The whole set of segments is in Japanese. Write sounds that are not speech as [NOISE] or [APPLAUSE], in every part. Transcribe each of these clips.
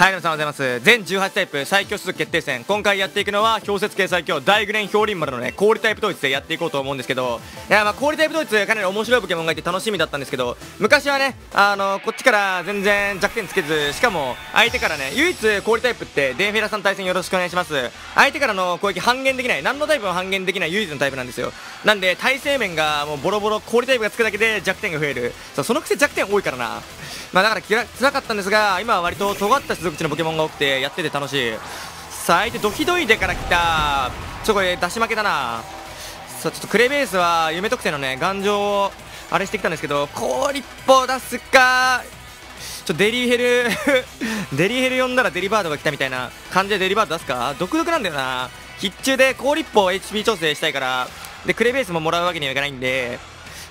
はい皆さんおはようございます。全18タイプ最強種族決定戦。今回やっていくのは氷雪系最強大グレン氷輪丸のね氷タイプ統一でやっていこうと思うんですけどいやまあ氷タイプ統一かなり面白いポケモンがいて楽しみだったんですけど昔はねあのこっちから全然弱点つけずしかも相手からね唯一氷タイプってデンフェラさん対戦よろしくお願いします。相手からの攻撃半減できない何のタイプも半減できない唯一のタイプなんですよ。なんで耐性面がもうボロボロ氷タイプがつくだけで弱点が増える。そのくせ弱点多いからな。まあだからきら辛かったんですが今は割と尖った種族値のポケモンが多くてやってて楽しい。さあ相手ドヒドイデから来たちょこれ出し負けだな。さあちょっとクレベースは夢特性のね頑丈をあれしてきたんですけど氷っぽ出すかちょデリヘル [LAUGHS] デリヘル呼んだらデリバードが来たみたいな感じでデリバード出すか？独特なんだよな。必中で氷っぽ HP 調整したいからでクレベースももらうわけにはいかないんで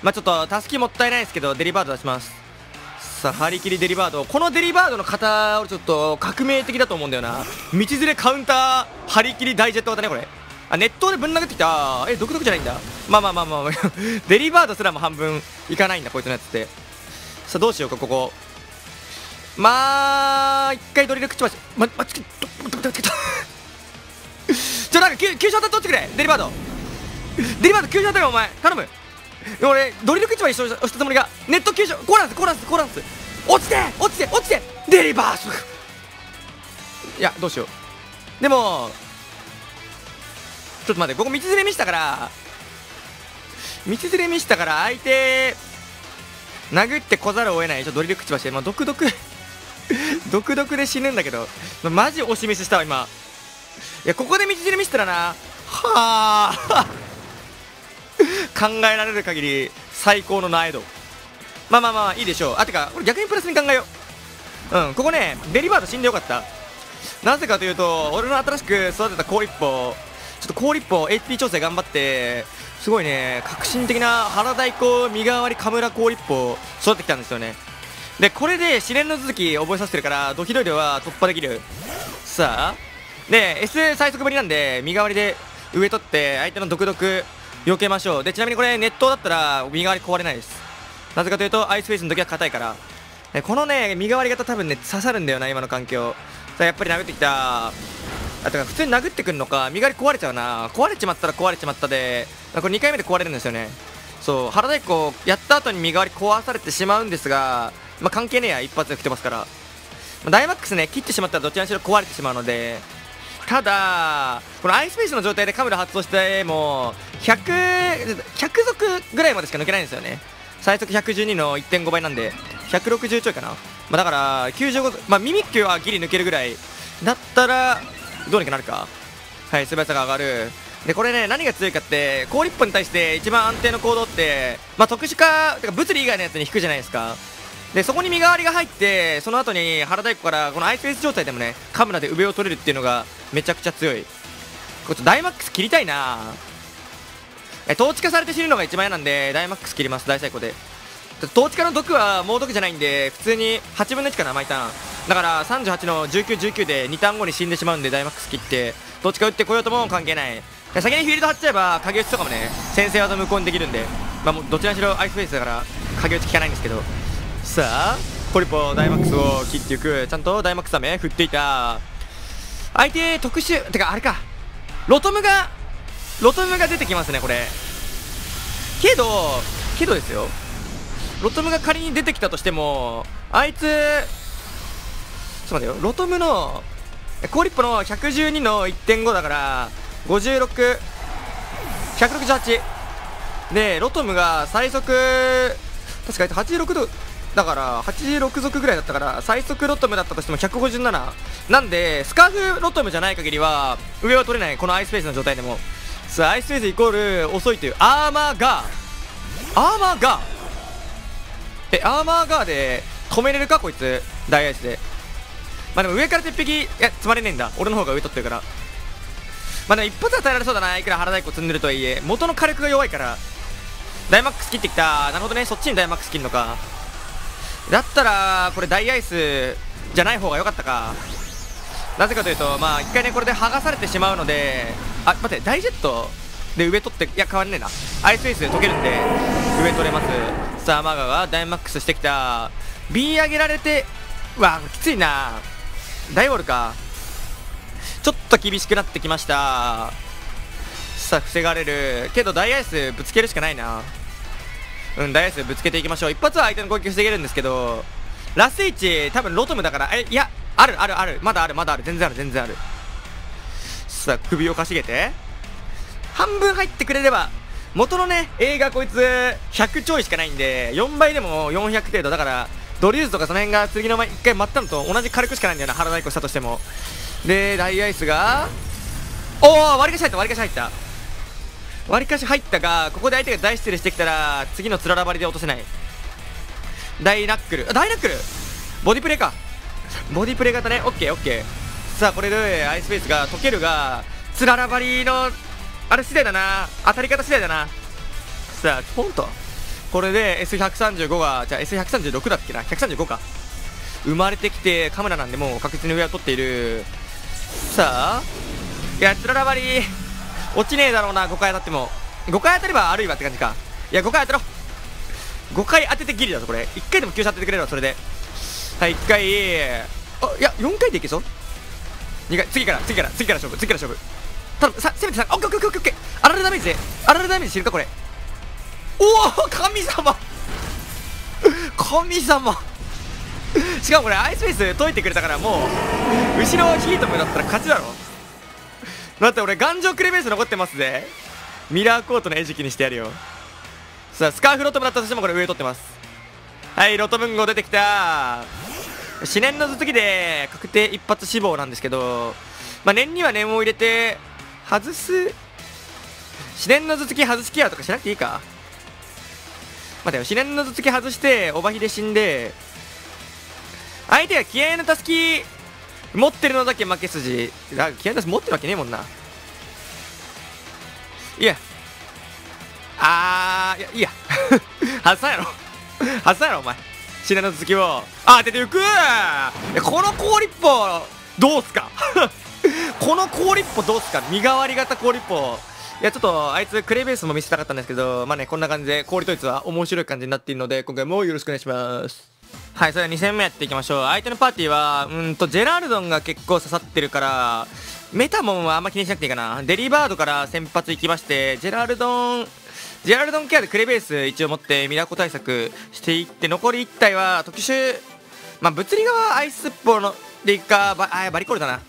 まあちょっとたすきもったいないですけどデリバード出します。さあ張り切りデリバード。このデリバードの型俺ちょっと革命的だと思うんだよな。道連れカウンター張り切り大ジェット型ねこれ。あネットでぶん殴ってきた？え独特じゃないんだ。まあまあまあまあ。ま [LAUGHS] あデリバードすらも半分いかないんだこいつのやつって。さあどうしようかここ。まあ一回ドリル口まし。ままちょちょなんか急急所当たってくれデリバードデリバード急所当たれお前頼む俺ドリル口まで一緒したつもりがネット急所コーランスコーランスコーランス。落ちて落ちて落ちてデリバース。いやどうしよう。でもちょっと待ってここ道連れ見したから道連れ見したから相手殴ってこざるを得ない。ちょっとドリル口ばしてまあ毒毒毒毒で死ぬんだけど。マジ押ししたわ今。いやここで道連れ見せたらな。はあ考えられる限り最高の難易度。まあまあまあいいでしょう。あてかこれ逆にプラスに考えよう。うんここねデリバード死んでよかった。なぜかというと俺の新しく育てた高一歩ちょっと高立歩 HP 調整頑張ってすごいね革新的な原太鼓身代わりカムラ高立歩育ってきたんですよね。でこれで試練の続き覚えさせてるからドキドキは突破できる。さあで S 最速ぶりなんで身代わりで上取って相手の毒毒避けましょう。でちなみにこれ熱湯だったら身代わり壊れないです。なぜかというとアイスフェイスの時は硬いから。このね身代わり型多分ね刺さるんだよな今の環境。さあやっぱり殴ってきたあとか普通に殴ってくるのか身代わり壊れちゃうな。壊れちまったら壊れちまったで。これ2回目で壊れるんですよね。そう腹太鼓やった後に身代わり壊されてしまうんですが、まあ、関係ねえや一発で振ってますから、まあ、ダイマックスね切ってしまったらどちらにしろ壊れてしまうのでただこのアイスペースの状態でカメラ発動しても100 100族ぐらいまでしか抜けないんですよね。最速112の1.5倍なんで160ちょいかな、まあ、だから95まあミミッキュはギリ抜けるぐらい。だったらどうにかなるか。はい素早さが上がる。でこれね何が強いかって高立歩に対して一番安定の行動ってまあ特殊化てか物理以外のやつに引くじゃないですか。でそこに身代わりが入ってその後に原太鼓からこのアイスフェイス状態でもねカムラで上を取れるっていうのがめちゃくちゃ強い。これダイマックス切りたいな。え統治化されて死ぬのが一番嫌なんでダイマックス切ります大最高で。統治化の毒は猛毒じゃないんで普通に8分の1かな毎ターンだから38の1919で2ターン後に死んでしまうんでダイマックス切って統治化打ってこようとも関係ない。先にフィールド張っちゃえば影打ちとかもね先制技無効にできるんで。まあもうどちらにしろアイスフェイスだから影打ち効かないんですけど。さあポリポダイマックスを切っていく。ちゃんとダイマックスダメ？振っていた。相手特殊てかあれか。ロトムがロトムが出てきますねこれ。けどけどですよ。ロトムが仮に出てきたとしてもあいつちょっと待ってよ。ロトムのコーリッポの112の1.5だから56168でロトムが最速確か86度だから86族ぐらいだったから最速ロトムだったとしても157なんでスカーフロトムじゃない限りは上は取れないこのアイスペースの状態でも。さアイスペースイコール遅いというアーマーガー。アーマーガー。えアーマーガーで止めれるかこいつ。大アイスで。まあでも上から鉄壁いや積まれねえんだ。俺の方が上取ってるから。まあでも一発与えられそうだな。いくら腹太鼓積んでるとはいえ元の火力が弱いから。ダイマックス切ってきた。なるほどね。そっちにダイマックス切るのか。だったらこれ大アイスじゃない方が良かったか。なぜかというとまあ一回ねこれで剥がされてしまうのであ待って大ジェットで上取っていや変わんねえな。アイスフェイスで解けるんで上取れます。さあマガがダイマックスしてきた。B 上げられてうわきついな。大ウォールか。ちょっと厳しくなってきました。さあ防がれる。けど大アイスぶつけるしかないな。うん大アスぶつけていきましょう。一発は相手の攻撃防げるんですけどラスイチ多分ロトムだからえいやあるあるある。まだあるまだある。全然ある全然ある。さあ首をかしげて。半分入ってくれれば元のね映画こいつ100ちょいしかないんで4倍でも400程度。だからドリューズとかその辺が次の前1回待ったのと同じ火力しかないんだよな。腹ない子したとしても。で大アイスがおお割りかし入った割りかし入った。割りかし入ったがここで相手が大失礼してきたら次のつららばりで落とせない。大ナックル。あ大ナックル？ボディプレイか。ボディプレイ型ね。オッケーオッケー。さあこれでアイスベースが溶けるがつららばりのあれ次第だな。当たり方次第だな。さあポンとこれで S135 がじゃあ S136 だっけな。135か。生まれてきてカメラなんでもう確実に上は取っている。さあいやつららばり。落ちねえだろうな5回当たっても。5回当たればあるいはって感じか。いや5回当てろ5回当ててギリだぞこれ。1回でも急所当ててくれるわそれで。はい1回。あいや4回でいけそう？2回。次から次から次から勝負。次から勝負。頼む。させめてさオッケーオッケーオッケーオッケーあられダメージで。あられダメージ知るかこれ。おお神様。神様。しかもこれアイスフェイス解いてくれたからもう後ろヒートムだったら勝ちだろ。だって俺頑丈クレベース残ってますぜ。ミラーコートの餌食にしてやるよ。さあスカーフロトムだったとしてもこれ上取ってます。はいロトムンゴ出てきた。思念の頭突きで確定一発死亡なんですけどまあ念には念を入れて外す思念の頭突き外しケアとかしなくていいか。待てよ思念の頭突き外してオバヒで死んで相手が気合のたすき持ってるのだけ負け筋。だ気合のたすき持ってるわけねえもんな。いや。あーいやいや。外 [LAUGHS] さんやろ。外さんやろお前。死念の続きを。あ当てていく [LAUGHS] この氷っぽどうすか？この氷っぽどうすか？身代わり型氷っぽ。いやちょっとあいつクレイベースも見せたかったんですけどまあねこんな感じで氷統一は面白い感じになっているので今回もよろしくお願いします。はいそれで2戦目やっていきましょう。相手のパーティーはうんとジェラールドンが結構刺さってるからメタモンはあんま気にしなくていいかな。デリバードから先発行きましてジェラルドンジェラルドンケアでクレベース一応持ってミラコ対策していって残り1体は特殊まあ物理側アイスっぽのでいくかバあバリコールだな。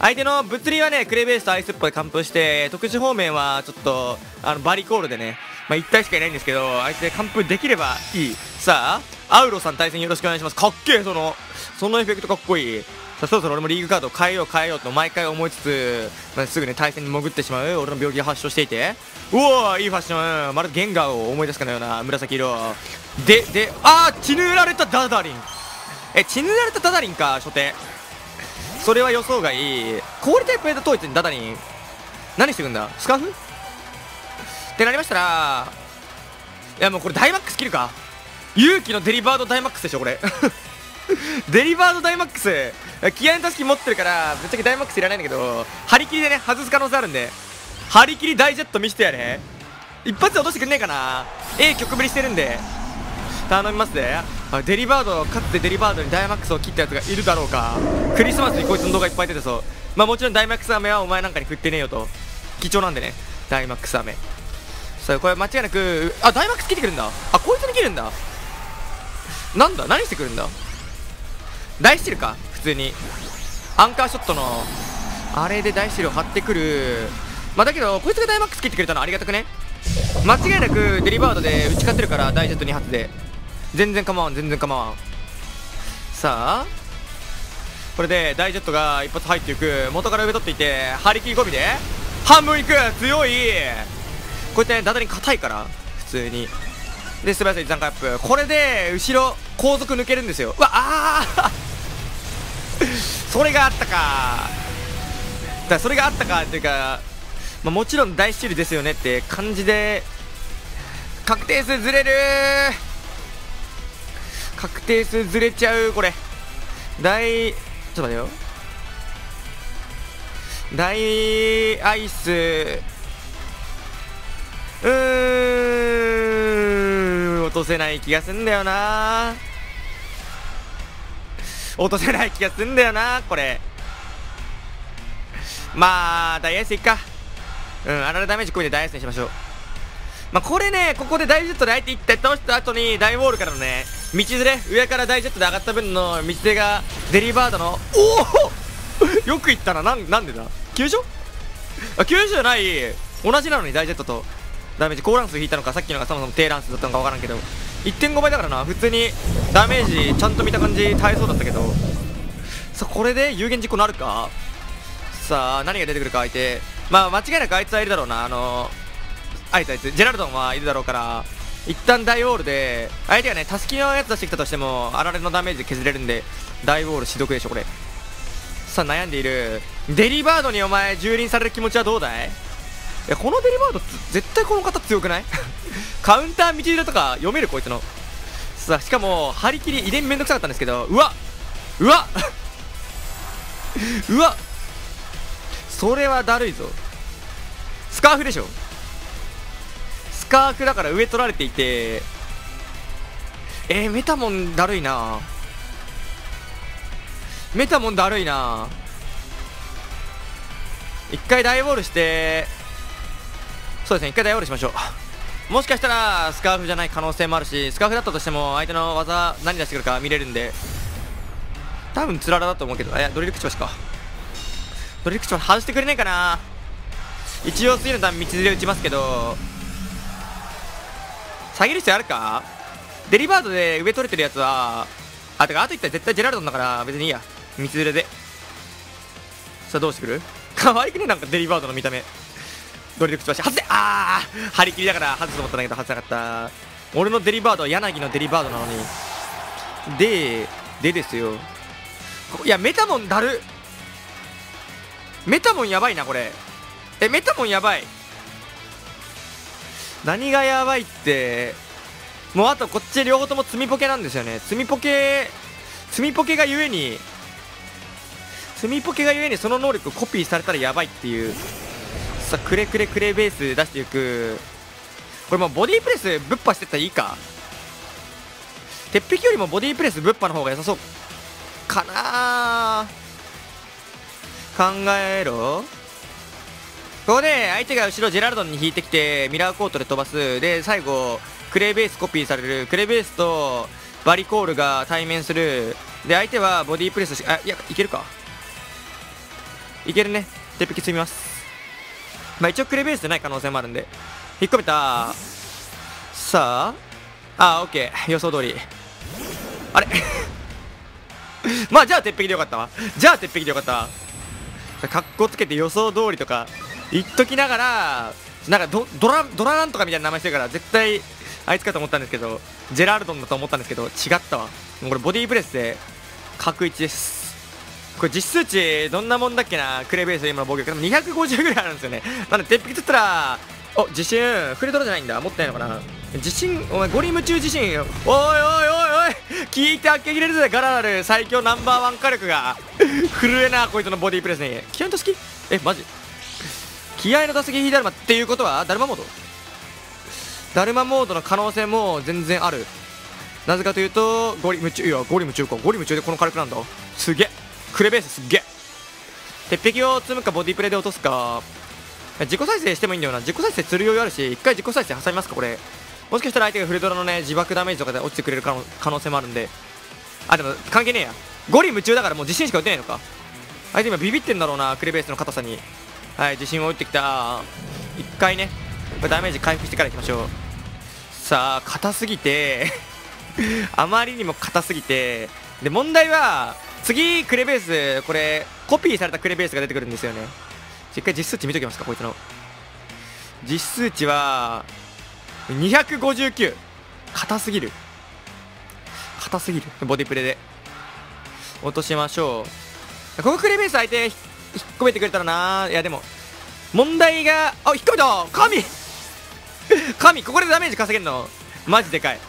相手の物理はねクレベースとアイスっぽで完封して特殊方面はちょっとあのバリコールでねまあ、1体しかいないんですけど相手で完封できればいい。さあアウロさん対戦よろしくお願いします。かっけえそのそのエフェクトかっこいい。さあそろそろ俺もリーグカードを変えよう変えようと毎回思いつつ、まあ、すぐね対戦に潜ってしまう俺の病気が発症していて。うわいいファッション。まるでゲンガーを思い出すかのような紫色。でであー血塗られたダダリン。え血塗られたダダリンか初手。それは予想外。氷タイプエイド統一にダダリン。何してくんだ？スカーフ？ってなりましたらいやもうこれダイマックス切るか。勇気のデリバードダイマックスでしょこれ。[LAUGHS] デリバードダイマックス。気合のたすき持ってるからぶっちゃけダイマックスいらないんだけど張り切りでね外す可能性あるんで。張り切り大ジェット見せてやれ。一発で落としてくんねえかな。A 曲振りしてるんで。頼みますぜデリバードかつてデリバードにダイマックスを切ったやつがいるだろうか。クリスマスにこいつの動画いっぱい出てそう。まあもちろんダイマックス飴はお前なんかに振ってねえよと。貴重なんでね。ダイマックス飴。さあこれ間違いなくあダイマックス切ってくるんだ。あこいつに切るんだなんだ何してくるんだ？大スチルか？普通に。アンカーショットのあれで大スチルを張ってくる。まあだけどこいつがダイマックス切ってくれたのありがたくね。間違いなくデリバードで打ち勝てるから大ジェット2発で。全然構わん全然構わん。さあこれで大ジェットが一発入っていく。元から上取っていて張り切り込みで。半分いく強い。こうやってダダリン硬いから普通に。で素早さ一段階アップ。これで後ろ後続抜けるんですよ。うわああ [LAUGHS] それがあったか。だそれがあったかっていうか、まあ、もちろん大スチールですよねって感じで確定数ずれる。確定数ずれちゃうこれ。大ちょっと待てよ。大アイス。うーん。とせない気がすんだよな。落とせない気がすんだよなこれ。まあダイエースいっか。うんあられダメージ込みでダイエースにしましょう。まあこれねここで大ジェットで相手一体倒した後に大ウォールからのね道連れ上から大ジェットで上がった分の道連れがデリバードのおお!よく言ったな。なんなんでだ?急所?あ急所じゃない。同じなのに大ジェットと。ダメージ高ランス引いたのかさっきのがそもそも低ランスだったのか分からんけど1.5倍だからな。普通にダメージちゃんと見た感じ耐えそうだったけど。さあこれで有言実行なるか。さあ何が出てくるか相手。まあ間違いなくあいつはいるだろうな。あのあいつあいつ。ジェラルドンはいるだろうから。一旦大ウォールで相手がねたすきのやつ出してきたとしてもあられのダメージで削れるんで大ウォールしどくでしょこれ。さあ悩んでいる。デリバードにお前蹂躙される気持ちはどうだい？いやこのデリバード絶対この方強くない？[LAUGHS] カウンター道枝とか読める？こいつの。さあしかも張り切り遺伝めんどくさかったんですけどうわうわ [LAUGHS] うわそれはだるいぞ。スカーフでしょ。スカーフだから上取られていて。えー、メタモンだるいな。メタモンだるいな。一回大ボールしてそうですね一回大ボールしましょう。もしかしたらスカーフじゃない可能性もあるしスカーフだったとしても相手の技何出してくるか見れるんで多分つららだと思うけど。いやドリル口橋か？ドリル口橋外してくれないかな？一応次の段道連れ打ちますけど下げる必要あるか？デリバードで上取れてるやつはあてかあと言ったら絶対ジェラルドンだから別にいいや。道連れで。さあどうしてくる？可愛くね？なんかデリバードの見た目。ドリル口橋外せああ張り切りだから外すと思ったんだけど外せなかった。俺のデリバードは柳のデリバードなのに。ででですよ。いやメタモンだる。メタモンやばいなこれ。えメタモンやばい。何がやばいって。もうあとこっち両方とも積みポケなんですよね。積みポケ積みポケがゆえに積みポケがゆえにその能力コピーされたらやばいっていう。さあくれくれくれベース出していく。これもうボディープレスぶっ破してったらいいか。鉄壁よりもボディープレスぶっ破の方が良さそうかな考えろ。ここで相手が後ろジェラルドンに引いてきてミラーコートで飛ばす。で最後クレイベースコピーされる。クレイベースとバリコールが対面する。で相手はボディープレスしあいやいけるか。いけるね。鉄壁積みます。まあ一応クレベースじゃない可能性もあるんで。引っ込めた。さあ。あオッケー予想通り。あれ？[LAUGHS] まあじゃあ鉄壁でよかったわ。じゃあ鉄壁でよかったわ。かっこつけて予想通りとか言っときながらなんかドドラドラなんとかみたいな名前してるから絶対あいつかと思ったんですけどジェラルドンだと思ったんですけど違ったわ。これボディープレスで角1です。これ実数値どんなもんだっけなクレベース今の防御力250ぐらいあるんですよね。なんで鉄壁つったらお自信フレドラじゃないんだ。持ってないのかな。自信お前ゴリ夢中自信。おいおいおいおい聞いてあっけ切れるぜガララル最強ナンバーワン火力が。[LAUGHS] 震えなこいつのボディープレスに。基本と好き？えマジ？気合の打席ヒーダルマっていうことはダルマモード？ダルマモードの可能性も全然ある。なぜかというとゴリ夢中いやゴリ夢中か。ゴリ夢中でこの火力なんだ。すげえ。クレベースすげえ。鉄壁を積むかボディプレイで落とすか。自己再生してもいいんだよな。自己再生する余裕あるし一回自己再生挟みますかこれ。もしかしたら相手がフレドラのね自爆ダメージとかで落ちてくれる可能性もあるんで。あでも関係ねえや。ゴリ夢中だからもう自信しか打てないのか。相手今ビビってんだろうなクレベースの硬さに。はい自信を打ってきた。一回ねダメージ回復してからいきましょう。さあ硬すぎて。[LAUGHS] あまりにも硬すぎて。で問題は次クレベースこれコピーされたクレベースが出てくるんですよね。一回実数値見ときますかこいつの。実数値は259硬すぎる。硬すぎる。ボディプレで。落としましょう。ここクレベース相手引っ込めてくれたらな。いやでも問題があ引っ込めた。神！[LAUGHS] 神ここでダメージ稼げるの？マジでかい。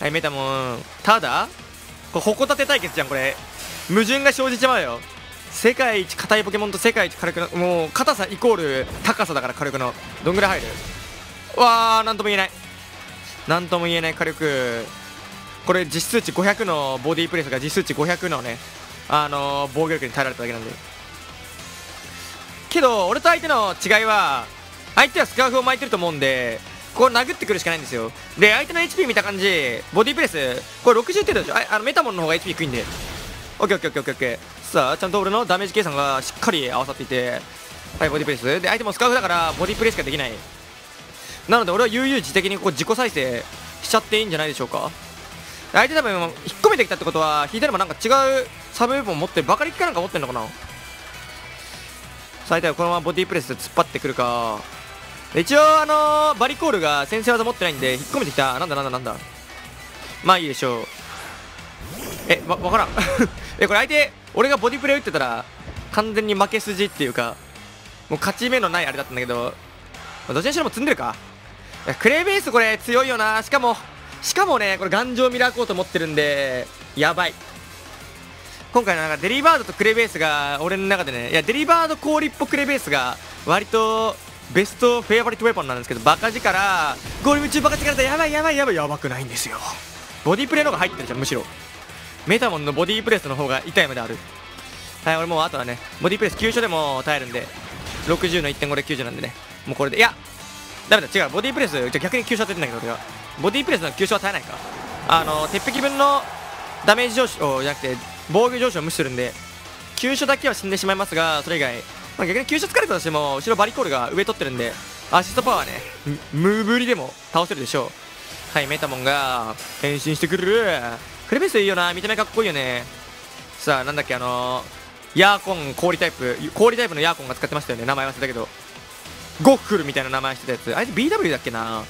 はいメタモン。ただこれ矛立て対決じゃんこれ。矛盾が生じちまうよ。世界一硬いポケモンと世界一軽くのもう硬さイコール高さだから火力の。どんぐらい入る？わーなんとも言えない。なんとも言えない。火力これ実数値500のボディープレスが実数値500のねあのー、防御力に耐えられただけなんで。けど俺と相手の違いは相手はスカーフを巻いてると思うんでこう殴ってくるしかないんですよ。で相手の HP 見た感じボディープレスこれ60程度でしょ？ああのメタモンの方が HP 低いんで。オッケーオッケーオッケーオッケーさあちゃんと俺のダメージ計算がしっかり合わさっていてはいボディプレス。で相手もスカーフだからボディプレスしかできない。なので俺は悠々自適にこう自己再生しちゃっていいんじゃないでしょうか。相手多分引っ込めてきたってことは引いたらもなんか違うサブウェポン持ってバカリキかなんか持ってんのかな。さあ相手はこのままボディプレスで突っ張ってくるか。一応あのー、バリコールが先制技持ってないんで引っ込めてきた。なんだなんだなんだ。まあいいでしょう。えわ分からん。[LAUGHS] えこれ相手俺がボディプレイ打ってたら完全に負け筋っていうかもう勝ち目のないあれだったんだけど、まあ、どちらにしろも積んでるか。いやクレイベースこれ強いよな。しかもしかもねこれ頑丈ミラーコート持ってるんでやばい。今回のなんかデリバードとクレイベースが俺の中でねいやデリバード氷っぽクレイベースが割とベストフェアバリットウェポンなんですけどバカ力ゴール中バカ力でやばいやばいやばいやばくないんですよ。ボディプレイの方が入ってるじゃんむしろ。メタモンのボディープレスの方が痛いまである。はい俺もうあとはねボディープレス急所でも耐えるんで60の1.5で90なんでね。もうこれでいやダメだ違うボディープレスじゃ逆に急所当ててんだけど俺は。ボディープレスの急所は耐えないか。あの鉄壁分のダメージ上昇じゃなくて防御上昇を無視するんで急所だけは死んでしまいますがそれ以外まあ、逆に急所疲れたとしても後ろバリコールが上取ってるんでアシストパワーねムーブリでも倒せるでしょう。はいメタモンが変身してくる。クレベスいいよな。見た目かっこいいよね。さあなんだっけあのー、ヤーコン氷タイプ。氷タイプのヤーコンが使ってましたよね。名前忘れたけど。ゴッフルみたいな名前してたやつ。あいつ BW だっけな。なん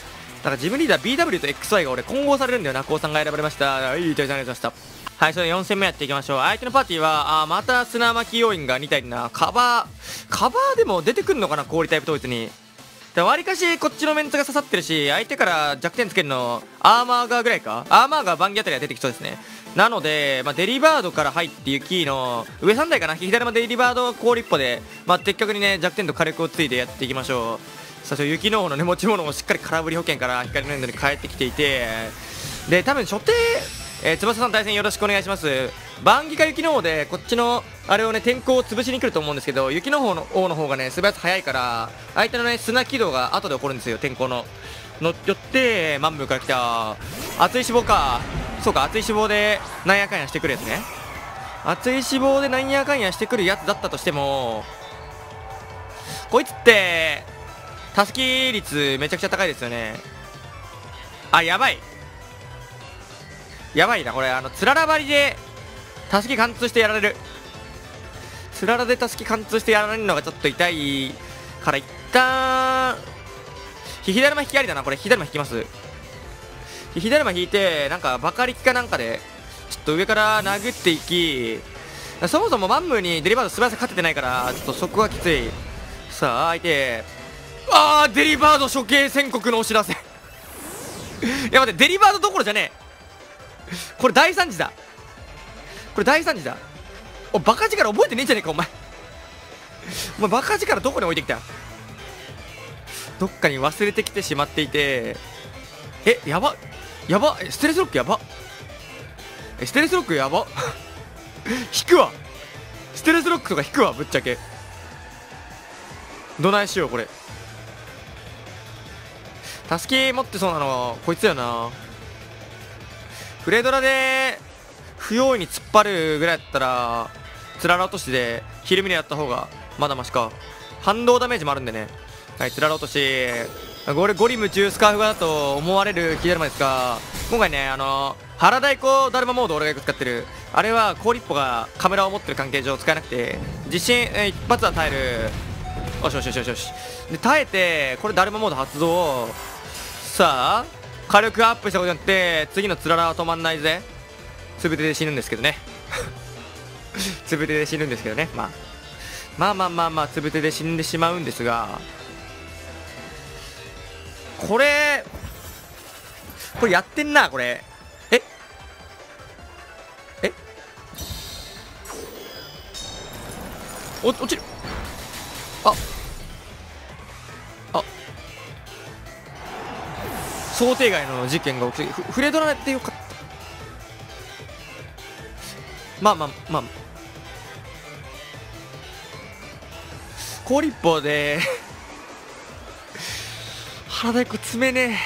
か自分リーダー BW と XY が俺混合されるんだよな。高さんが選ばれました。いい手じゃないましたはいそれで4戦目やっていきましょう。相手のパーティーはあまた砂巻き要員が2体なカバーカバーでも出てくるのかな氷タイプ統一に。わりかしこっちのメンツが刺さってるし相手から弱点つけるのアーマーガーぐらいか？アーマーガーバンギあたりが出てきそうですね。なので、まあ、デリバードから入って雪の上3台かな？左のデリバード氷っぽで、まあ、的確にね弱点と火力をついてやっていきましょう。最初雪の方の、ね、持ち物をしっかり空振り保険から光のエンドに変えてきていて。で多分所定えー、翼さん対戦よろしくお願いします。バンギか雪の方でこっちのあれをね天候を潰しに来ると思うんですけど雪の方の王の方がね素早く速いから相手のね砂軌道が後で起こるんですよ天候の。のよってマンブーから来た熱い脂肪か。そうか熱い脂肪でなんやかんやしてくるやつね。熱い脂肪でなんやかんやしてくるやつだったとしてもこいつってたすき率めちゃくちゃ高いですよね。あやばい。やばいなこれ。あのつらら張りでたすき貫通してやられる。つららでたすき貫通してやられるのがちょっと痛いから一旦ひだるま引きありだなこれ。ひだるま引きます。ひだるま引いてなんかバカ力かなんかでちょっと上から殴っていきそもそもマンムーにデリバード素早さ勝ててないからちょっとそこはきつい。さあ相手あーデリバード処刑宣告のお知らせ。[LAUGHS] いや待ってデリバードどころじゃねえ。これ大惨事だ。これ大惨事だおバカ力覚えてねえじゃねえかお前。お前バカ力どこに置いてきた？どっかに忘れてきてしまっていて。えやば。やば。ステレスロックやば。えステレスロックやば。[LAUGHS] 引くわ。ステレスロックとか引くわぶっちゃけ。どないしようこれ。助け持ってそうなのはこいつやな。フレドラで不用意に突っ張るぐらいだったらつらら落としでひるみでやった方がまだましか。反動ダメージもあるんでね。はいつらら落とし。これゴリ夢中スカーフだと思われるキーダルマですが今回ねあの腹太鼓ダルマモード俺がよく使ってる。あれは氷っぽがカメラを持ってる関係上使えなくて実践、え一発は耐える。よしよしよしよし。で耐えてこれダルマモード発動さあ火力アップしたことによって次のつららは止まんないぜ。つぶてで死ぬんですけどね。[LAUGHS] つぶてで死ぬんですけどね、まあ、まあまあまあまあつぶてで死んでしまうんですがこれこれやってんなこれ。え？え？お落ちる。あ。あ。想定外の事件が起きてフレドラってよかったまあまあまあ氷一方で腹太鼓詰めね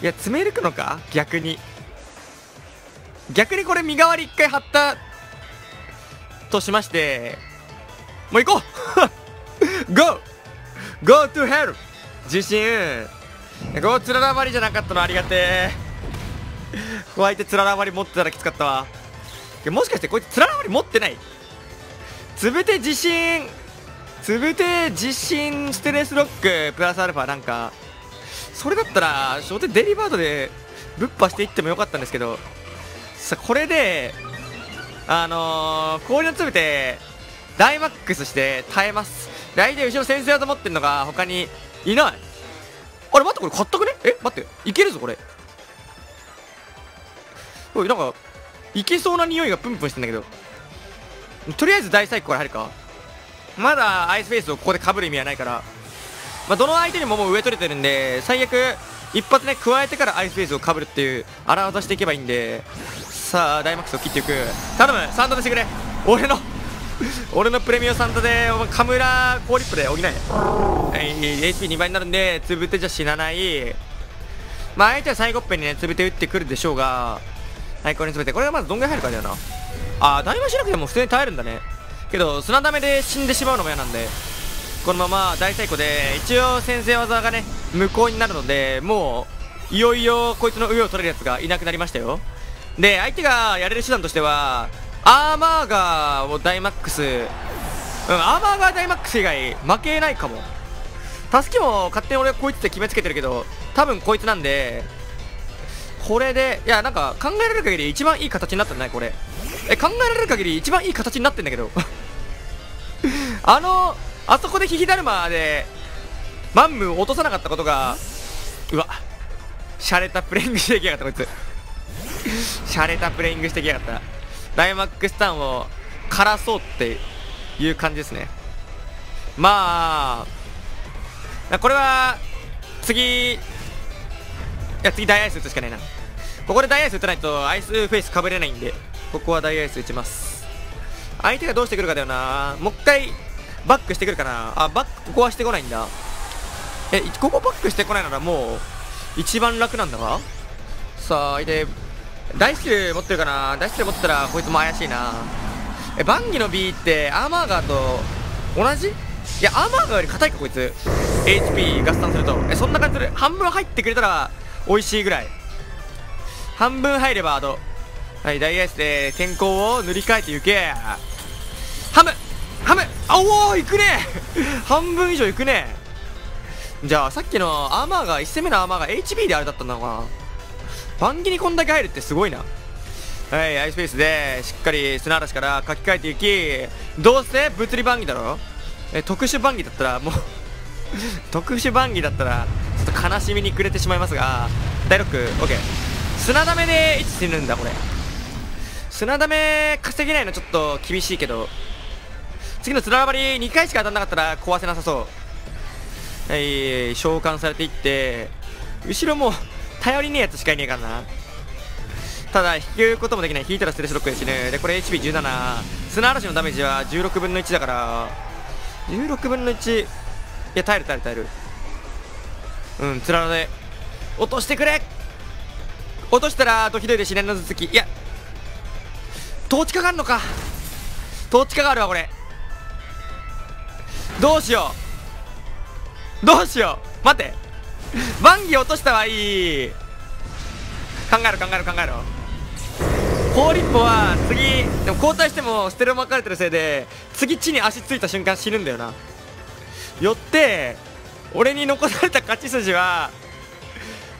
えいや詰めるのか？逆に逆にこれ身代わり一回貼ったとしましてもう行こう [LAUGHS] !GO! Go to hell! 自信ゴーつららばりじゃなかったのありがてえ [LAUGHS] こう相手つららばり持ってたらきつかったわ。もしかしてこいつつららばり持ってない？つぶて自信つぶて自信ステレスロックプラスアルファなんかそれだったら初手デリバードでぶっ破していってもよかったんですけどさあこれであのー、氷のつぶてダイマックスして耐えます。大体後ろ先制技持ってんのが他にいない。あれ待ってこれ買ったくね？え待っていけるぞこれ。おいなんかいけそうな匂いがプンプンしてんだけど。とりあえず大サイコから入るか。まだアイスフェイスをここでかぶる意味はないから。まあ、どの相手にももう上取れてるんで最悪一発ね加えてからアイスフェイスをかぶるっていう荒技していけばいいんで。さあダイマックスを切っていく。頼むサンタでしてくれ。俺の [LAUGHS] 俺のプレミアサンタでカムラコーリップで補え、え HP2 倍になるんでつぶてじゃ死なない。まあ相手は最後っぺんにねつぶて打ってくるでしょうが。はいこれにつぶてこれがまずどんぐらい入るかだよな。ああダイマしなくても普通に耐えるんだね。けど砂ダメで死んでしまうのも嫌なんでこのまま大最古で一応先制技がね無効になるのでもういよいよこいつの上を取れるやつがいなくなりましたよ。で相手がやれる手段としてはアーマーガーをダイマックスうんアーマーガーダイマックス以外負けないかも。助けも勝手に俺はこいつって決めつけてるけど多分こいつなんでこれでいやなんか考えられる限り一番いい形になってないこれ。え考えられる限り一番いい形になってんだけど。[LAUGHS] あのあそこでヒヒダルマでマンムを落とさなかったことがうわ洒落たプレイングしてきやがったこいつ。洒落たプレイングしてきやがった。ダイマックスターンを枯らそうっていう感じですね。まあこれは次いや次大アイス打つしかないな。ここで大アイス打たないとアイスフェイスかぶれないんでここは大アイス打ちます。相手がどうしてくるかだよな。もう一回バックしてくるかな。あバックここはしてこないんだ。えここバックしてこないならもう一番楽なんだわさあ相手大スキル持ってるかな。大スキル持ってたらこいつも怪しいな。えバンギの B ってアーマーガーと同じ？いやアーマーガーより硬いかこいつ。HP 合算すると。えそんな感じする。半分入ってくれたら美味しいぐらい。半分入ればアドはい大エースで天候を塗り替えていけ。ハムハムあおおいくね。[LAUGHS] 半分以上いくね。じゃあさっきのアーマーが1戦目のアーマーが HB であれだったんだろうな。バンギにこんだけ入るってすごいな。はいアイスペースでしっかり砂嵐から書き換えていきどうせ物理バンギだろ？え特殊バンギだったらもう [LAUGHS] 特殊バンギだったらっと悲しみに暮れてしまいますが第6 OK 砂ダメで1死ぬんだこれ。砂ダメ稼げないのちょっと厳しいけど次のつらばり2回しか当たんなかったら壊せなさそう。はい召喚されていって後ろも頼りねえやつしかいねえからな。ただ引くこともできない。引いたらステレスロックで死ぬ。でこれ HP17 砂嵐のダメージは16分の1だから16分の1いや耐える耐える耐える。うんつららで落としてくれ。落としたらドキドキで死ねの頭突き。いや統治かかんのか。統治かかるわこれ。どうしよう。どうしよう。待って。バンギ落としたはいい。考えろ考えろ考えろ。ホーリッポは次でも交代してもステロ巻かれてるせいで次地に足ついた瞬間死ぬんだよな。よって俺に残された勝ち筋は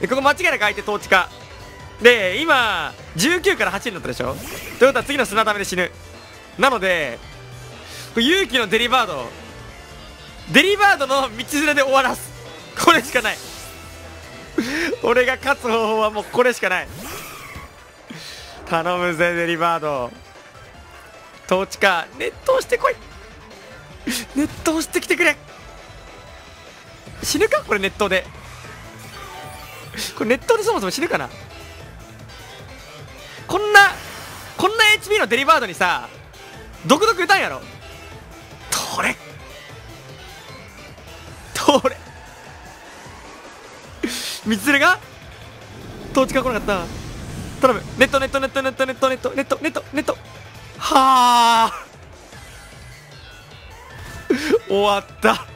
ここ間違いなく相手統治かで今19から8になったでしょ。ということは次の砂ダメで死ぬ。なので勇気のデリバード。デリバードの道連れで終わらす。これしかない。俺が勝つ方法はもうこれしかない。頼むぜデリバード。統治か熱湯してこい。熱湯してきてくれ。死ぬか？これ熱湯で。これ熱湯でそもそも死ぬかな？こんなこんな HP のデリバードにさ毒々打たんやろ？取れ？取れ？みつれが？トーチが来なかった？頼む。ネットネットネットネットネットネットネットネットネット。はあ。終わった。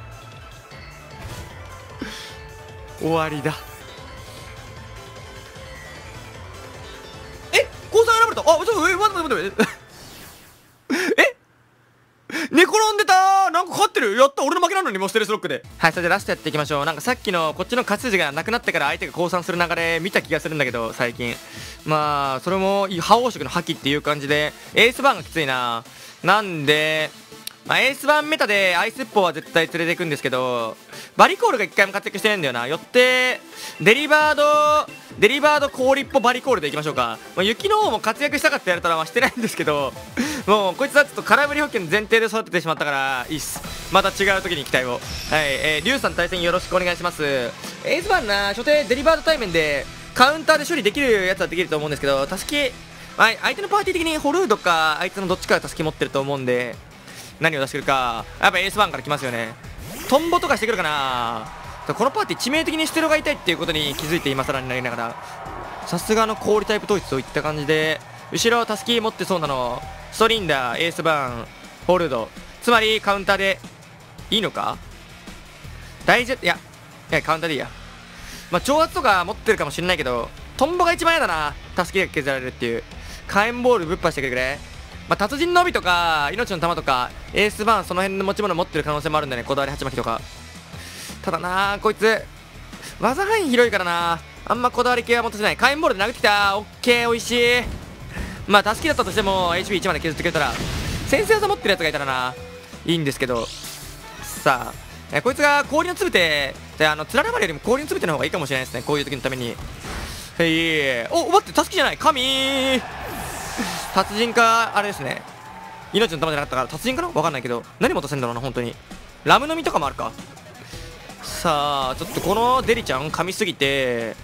終わりだ。え？高三選ばれた？あちょっとえ待って待って待って。[LAUGHS] え？寝転んでた？なんか勝ってる？やった俺の負けなのにもうステレスロックで。はいそれでラストやっていきましょう。なんかさっきのこっちの勝ち筋がなくなってから相手が降参する流れ見た気がするんだけど最近。まあそれも覇王色の覇気っていう感じで。エースバーンがきついな。なんでまあ、エース版メタでアイスッポは絶対連れていくんですけどバリコールが1回も活躍してないんだよな。よってデリバードデリバード氷っぽバリコールでいきましょうか、まあ、雪の方も活躍したかってやれたらまあしてないんですけど [LAUGHS] もうこいつはちょっと空振り保険前提で育ててしまったからいいっす。また違う時に期待を。はいえー、リュウさん対戦よろしくお願いします。エース版な初手デリバード対面でカウンターで処理できるやつはできると思うんですけどたすきはい、相手のパーティー的にホルードかあいつのどっちかがたすき持ってると思うんで何を出してくるか。やっぱエースバーンから来ますよね。トンボとかしてくるかな。このパーティー致命的にステロが痛いっていうことに気づいて今更になりながら。さすがの氷タイプ統一といった感じで後ろたすき持ってそうなの。ストリンダーエースバーンホールド。つまりカウンターでいいのか？大丈夫いやいやカウンターでいいや。まあ挑発とか持ってるかもしれないけどトンボが一番嫌だな。たすきが削られるっていう。火炎ボールぶっ破してくれ。まあ、達人の帯とか命の玉とかエースバーンその辺の持ち物持ってる可能性もあるんだね。こだわり鉢巻きとか。ただなこいつ技範囲広いからな。あんまこだわり系は持ってない。火炎ボールで殴ってきた。オッケー美味しい。まあ助けだったとしても HP1 まで削ってくれたら先制技持ってるやつがいたらな。いいんですけど。さあえこいつが氷のつぶてであのつららまりよりも氷のつぶての方がいいかもしれないですね。こういう時のために。へい。お待って助けじゃない。神。達人かあれですね。命の玉じゃなかったから達人かな？分かんないけど何持たせんだろうな本当に。ラムの実とかもあるか。さあちょっとこのデリちゃん噛みすぎて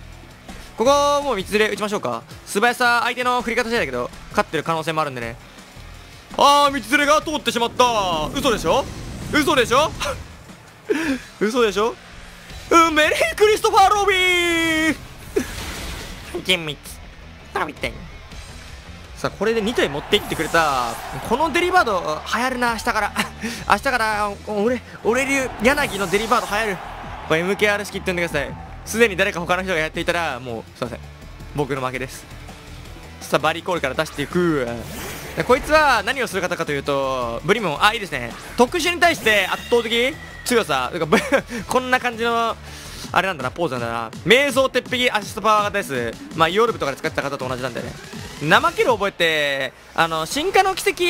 ここもう3つで打ちましょうか。素早さ相手の振り方次第だけど勝ってる可能性もあるんでね。ああ道連れが通ってしまった。嘘でしょ？嘘でしょ？[LAUGHS] 嘘でしょ？うんメリークリストファー・ロビー。厳密あみたいにさあこれで2体持っていってくれたこのデリバード流行るな明日から。[LAUGHS] 明日から俺俺流柳のデリバード流行る。これ MKR 式って呼んでください。すでに誰か他の人がやっていたらもうすいません。僕の負けです。さあバリーコールから出していく。こいつは何をする方かというとブリモンあいいですね。特殊に対して圧倒的強さ。[LAUGHS] こんな感じのあれなんだなポーズなんだな。瞑想鉄壁アシストパワー型です。まあイオルブとかで使ってた方と同じなんだよね。怠ける覚えてあの進化の奇跡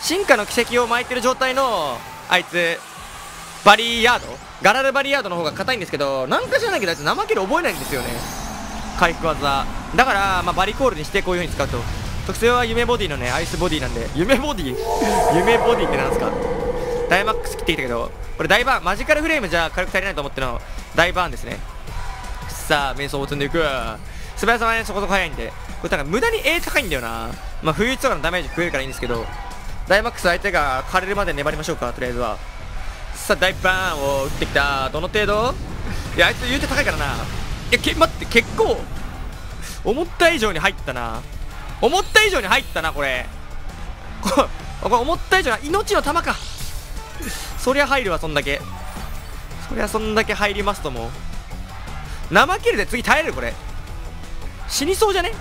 進化の奇跡を巻いてる状態のあいつバリーヤード？ガラルバリーヤードの方が硬いんですけどなんか知らないけどあいつ怠ける覚えないんですよね。回復技。だから、まあ、バリコールにしてこういう風に使うと。特性は夢ボディのねアイスボディなんで。夢ボディ？[LAUGHS] 夢ボディってなんですか？ダイマックス切ってきたけど。これ大バーマジカルフレームじゃ軽く足りないと思っての。大バーンですね。さあ瞑想を積んでいく。素早さはねそこそこ速いんで。これだから無駄に A 高いんだよな。まあ冬とかのダメージ増えるからいいんですけど。ダイマックス相手が枯れるまで粘りましょうかとりあえずは。さあ大バーンを打ってきた。どの程度？いやあいつ言うて高いからな。いやけ待って結構思った以上に入ったな。思った以上に入ったなこれ。これ思った以上に命の玉か。そりゃ入るわそんだけ。そりゃそんだけ入りますとも。う生キルで次耐えるこれ。死にそうじゃね？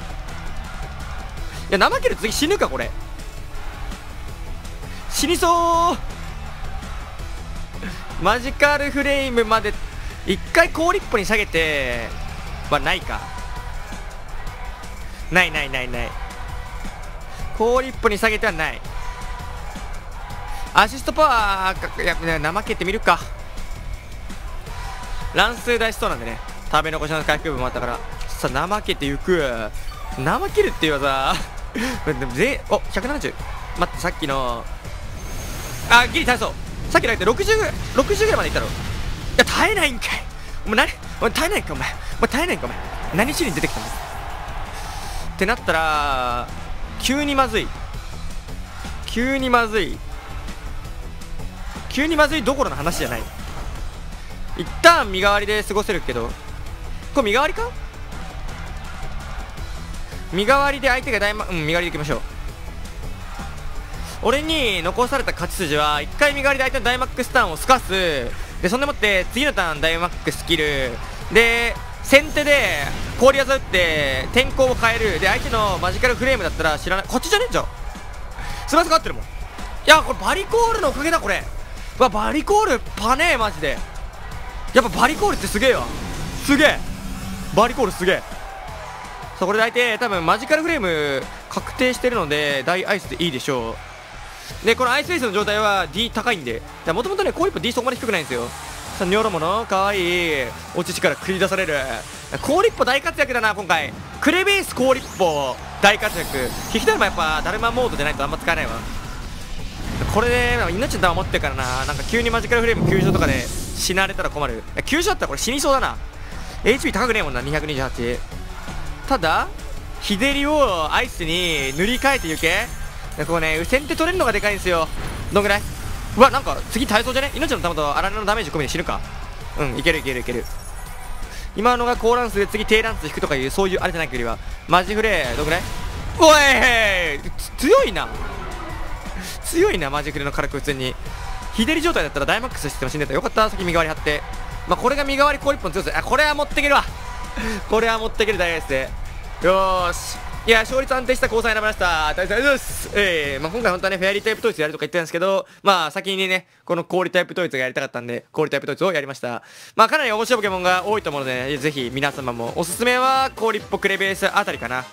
いや怠ける次死ぬかこれ。死にそう。マジカルフレームまで一回高リップに下げてはないか。ないないないない。高リップに下げてはない。アシストパワーいや怠けてみるか。乱数大しそうなんでね食べ残しの回復分もあったからさあ怠けていく。怠けるっていう技。[LAUGHS] でもぜお170待ってさっきのあギリ耐えそう。さっきのって60 60ぐらいまでいったろ。いや耐えないんかい。お前何？お前耐えないんかお前。お前耐えないんかお前。何しに出てきたのってなったら急にまずい。急にまずい。急にまずいどころの話じゃない。一旦身代わりで過ごせるけどこれ身代わりか？身代わりで相手が大マうん身代わりでいきましょう。俺に残された勝ち筋は1回身代わりで相手のダイマックスターンをすかす。でそんでもって次のターンダイマックススキルで先手で氷技打って天候を変える。で相手のマジカルフレームだったら知らないこっちじゃねえんじゃん。スラスかってるもん。いやこれバリコールのおかげだこれ。うわバリコールパネーマジで。やっぱバリコールってすげえわ。すげえ。バリコールすげえ。さあこれで相手多分マジカルフレーム確定してるので大アイスでいいでしょう。でこのアイスフェイスの状態は D 高いんで。もともとねコーリップ D そこまで低くないんですよ。さあニョロモのかわいい。お乳から繰り出される。コーリッポ大活躍だな今回。クレベースコーリッポ大活躍。引きたるもやっぱダルマモードでないとあんま使えないわ。これで命の弾持ってるからな。なんか急にマジカルフレーム急所とかで死なれたら困る。急所だったらこれ死にそうだな。HP 高くねえもんな228ただ日照りをアイスに塗り替えていけ。こうね先手取れるのがでかいんですよ。どんぐらい？うわなんか次体操じゃね？命の玉とあられのダメージ込みで死ぬか。うんいけるいけるいける。今のが高ランスで次低ランス引くとかいうそういうあれじゃないよりは。マジフレーどんぐらい？おい強いな。強いなマジフレの火力普通に。日照り状態だったらダイマックスしても死んでたよかった先身代わり張って。まあこれが身代わりコーリッポの強さあこれは持っていけるわ。これは持ってい [LAUGHS] ける大エースでよーし。いや勝率安定した交際になりました。ありがとうございます。えー、まあ今回本当はねフェアリータイプ統一やるとか言ってたんですけどまあ先にねこの氷タイプ統一がやりたかったんで氷タイプ統一をやりました。まあかなり面白いポケモンが多いと思うので、ね、ぜひ皆様もおすすめは氷っぽクレベースあたりかな。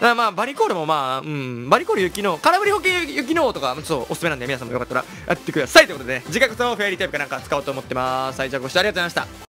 あまあバリコールもまあうん。バリコール雪の空振り保険雪のとかちょっとおすすめなんで皆さんもよかったらやってください。ということで、ね、次回こそフェアリータイプかなんか使おうと思ってます。はいじゃあご視聴ありがとうございました。